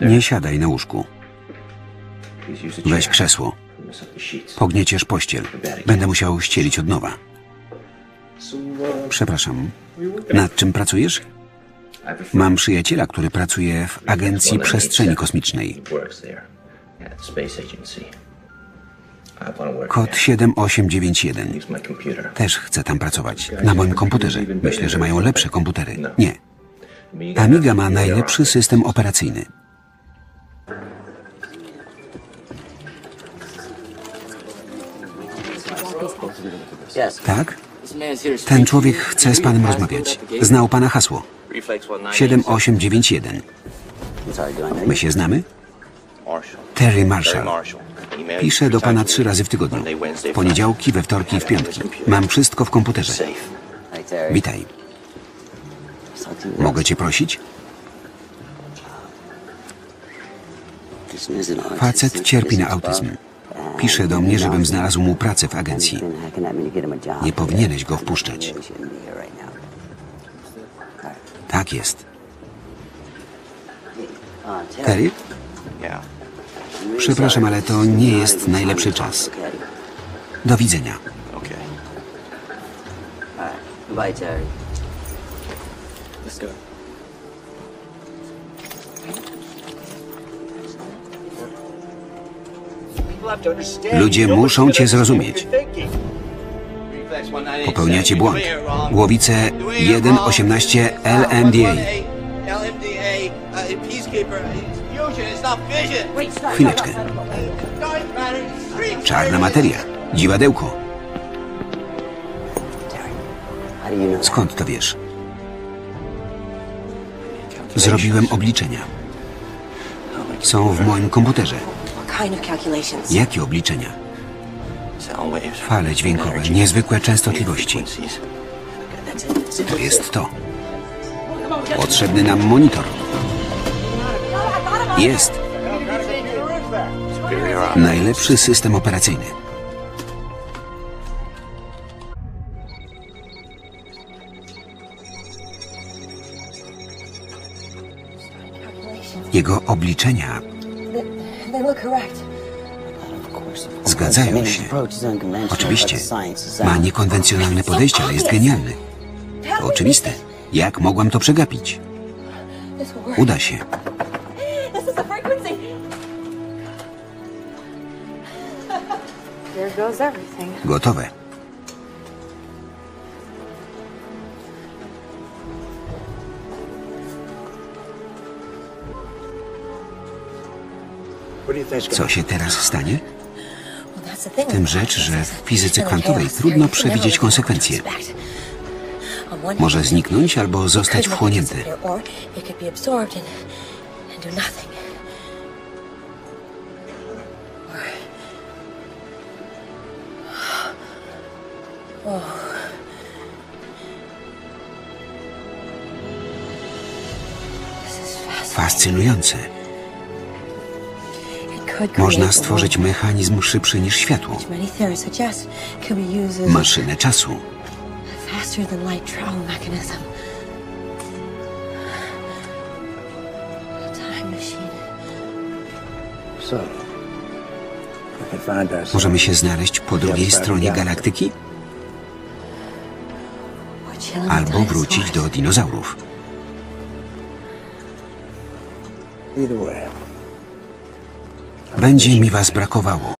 Nie siadaj na łóżku. Weź krzesło. Pognieciesz pościel. Będę musiał ścielić od nowa. Przepraszam. Nad czym pracujesz? Mam przyjaciela, który pracuje w Agencji Przestrzeni Kosmicznej. Kod 7891. Też chcę tam pracować. Na moim komputerze. Myślę, że mają lepsze komputery. Nie. Amiga ma najlepszy system operacyjny. Tak? Ten człowiek chce z panem rozmawiać. Znał pana hasło. 7891. My się znamy? Terry Marshall. Piszę do pana trzy razy w tygodniu. W poniedziałki, we wtorki i w piątki. Mam wszystko w komputerze. Witaj. Mogę cię prosić? Facet cierpi na autyzm. Pisze do mnie, żebym znalazł mu pracę w agencji. Nie powinieneś go wpuszczać. Tak jest. Terry? Przepraszam, ale to nie jest najlepszy czas. Do widzenia. Bye, Terry. Ludzie muszą cię zrozumieć. Popełniacie błąd. Głowice 1.18 LMDA. Chwileczkę. Czarna materia. Dziwadełko. Skąd to wiesz? Zrobiłem obliczenia. Są w moim komputerze. Jakie obliczenia? Fale dźwiękowe, niezwykłe częstotliwości. To jest to. Potrzebny nam monitor. Jest. Najlepszy system operacyjny. Jego obliczenia zgadzają się. Oczywiście. Ma niekonwencjonalne podejście, ale jest genialny. To oczywiste. Jak mogłam to przegapić? Uda się. Gotowe. Co się teraz stanie? Thing. Tym rzecz, że w fizyce kwantowej trudno przewidzieć konsekwencje. Może zniknąć albo zostać wchłonięty. Or Można stworzyć mechanizm szybszy niż światło. Maszynę czasu. a faster than light travel mechanism. A time machine. Możemy się znaleźć po drugiej stronie galaktyki albo wrócić do dinozaurów. Będzie mi was brakowało.